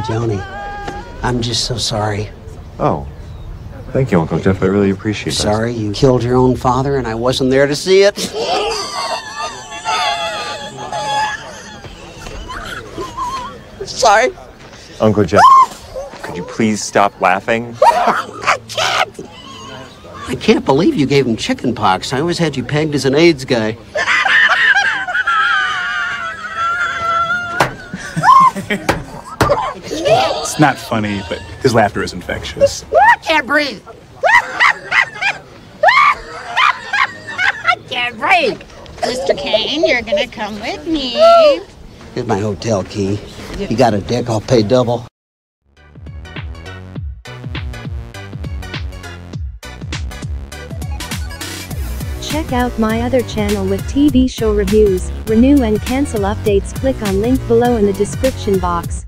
Joni, I'm just so sorry. Oh, thank you, Uncle Jeff. I really appreciate that. Sorry you killed your own father and I wasn't there to see it. sorry. Uncle Jeff, could you please stop laughing? I can't. I can't believe you gave him chicken pox. I always had you pegged as an AIDS guy. It's not funny, but his laughter is infectious. I can't breathe. I can't breathe. Mr. Kane, you're gonna come with me. Here's my hotel key. You got a dick, I'll pay double. Check out my other channel with TV show reviews, renew and cancel updates click on link below in the description box.